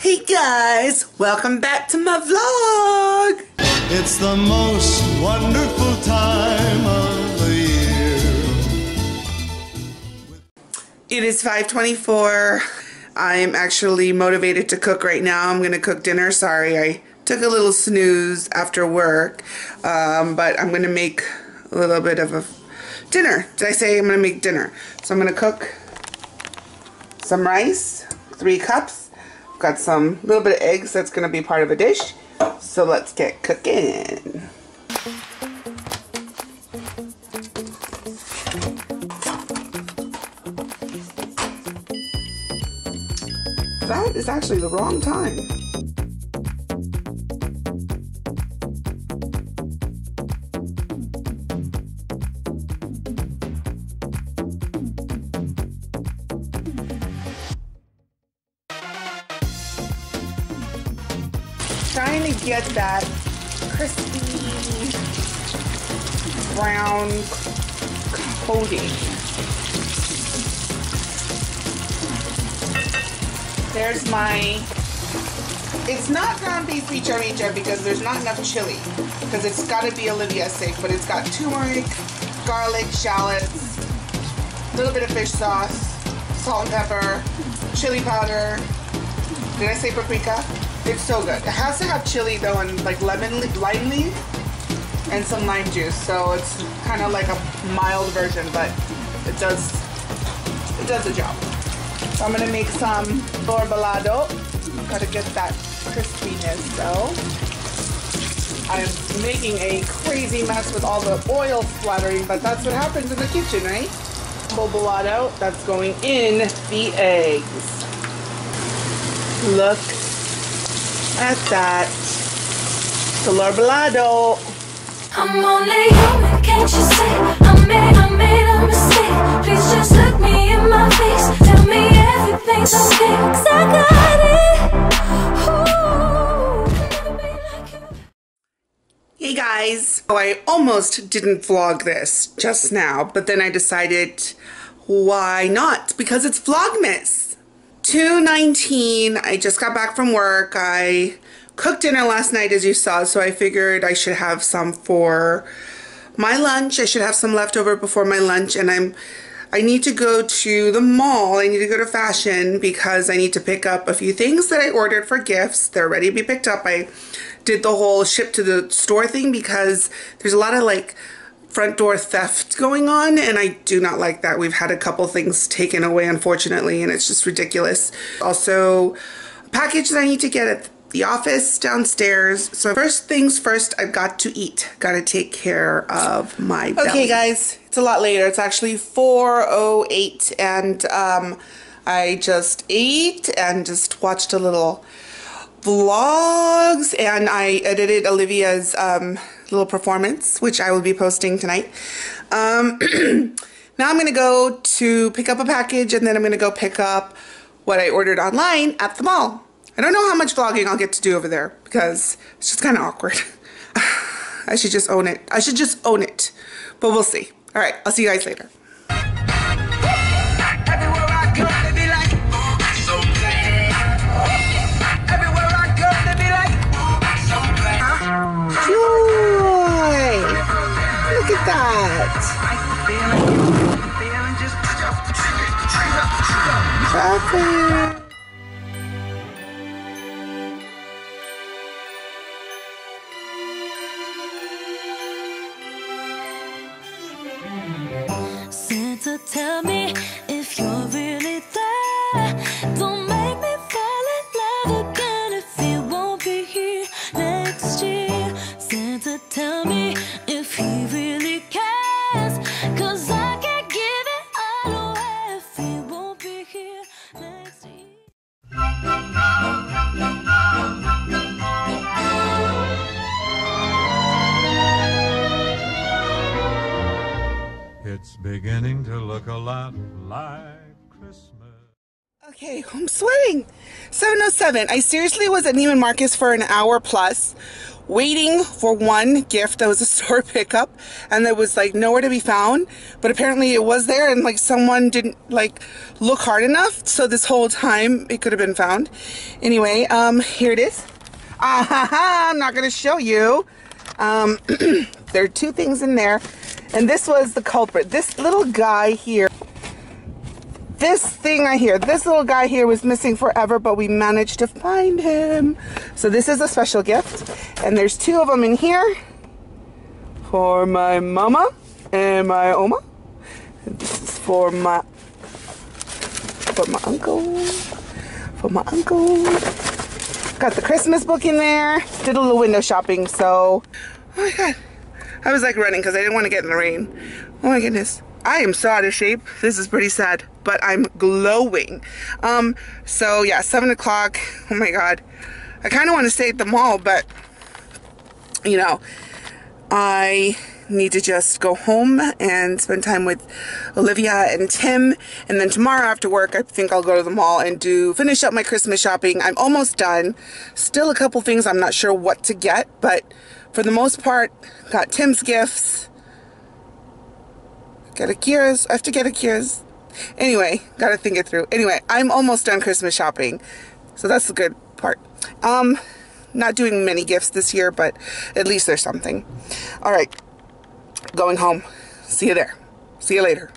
Hey guys, welcome back to my vlog. It's the most wonderful time of the year. It is 524. I am actually motivated to cook right now. I'm gonna cook dinner. Sorry, I took a little snooze after work, um, but I'm gonna make a little bit of a dinner. Did I say I'm gonna make dinner? So I'm gonna cook some rice, three cups. Got some little bit of eggs that's gonna be part of a dish. So let's get cooking. That is actually the wrong time. Trying to get that crispy brown coating. There's my, it's not ground beef chicharrilla because there's not enough chili because it's got to be Olivia safe, but it's got turmeric, garlic, shallots, a little bit of fish sauce, salt and pepper, chili powder. Did I say paprika? It's so good. It has to have chili though and like lemon leaf, lime leaf and some lime juice. So it's kind of like a mild version, but it does it does the job. So I'm gonna make some torbalado. Gotta get that crispiness though. I'm making a crazy mess with all the oil splattering, but that's what happens in the kitchen, right? Torbalado, that's going in the eggs. Look at that. Torbalado. I'm only human, can't you see? I made, I made a mistake. Please just look me in my face. Tell me everything's okay. Cause I got it. Ooh, like. Hey guys! Oh, I almost didn't vlog this just now, but then I decided why not? Because it's Vlogmas! 219, I just got back from work. I cooked dinner last night as you saw, so I figured I should have some for my lunch. I should have some leftover before my lunch and I'm I need to go to the mall. I need to go to fashion because I need to pick up a few things that I ordered for gifts. They're ready to be picked up. I did the whole ship to the store thing because there's a lot of like front door theft going on and I do not like that. We've had a couple things taken away unfortunately and it's just ridiculous. Also a package that I need to get at the office downstairs. So first things first, I've got to eat. Got to take care of my belly. Okay guys, it's a lot later. It's actually 4.08 and um, I just ate and just watched a little vlogs and I edited Olivia's um, little performance, which I will be posting tonight. Um, now I'm going to go to pick up a package and then I'm going to go pick up what I ordered online at the mall. I don't know how much vlogging I'll get to do over there because it's just kind of awkward. I should just own it. I should just own it. But we'll see. All right, I'll see you guys later. Feeling, Christmas. Okay, I'm sweating. 707. I seriously was at Neiman Marcus for an hour plus waiting for one gift that was a store pickup and that was like nowhere to be found but apparently it was there and like someone didn't like look hard enough so this whole time it could have been found anyway um here it is ah ha, ha, i'm not gonna show you um there are two things in there and this was the culprit this little guy here this thing right here, this little guy here was missing forever, but we managed to find him. So this is a special gift. And there's two of them in here for my mama and my oma. This is for my, for my uncle, for my uncle. Got the Christmas book in there. Did a little window shopping, so, oh my God. I was like running because I didn't want to get in the rain. Oh my goodness. I am so out of shape. This is pretty sad, but I'm glowing. Um, so yeah, seven o'clock. Oh my god. I kind of want to stay at the mall, but you know, I need to just go home and spend time with Olivia and Tim. And then tomorrow after work, I think I'll go to the mall and do finish up my Christmas shopping. I'm almost done. Still a couple things I'm not sure what to get, but for the most part, got Tim's gifts Get a Kira's. I have to get a Kira's. Anyway, gotta think it through. Anyway, I'm almost done Christmas shopping. So that's the good part. Um, not doing many gifts this year, but at least there's something. All right, going home. See you there. See you later.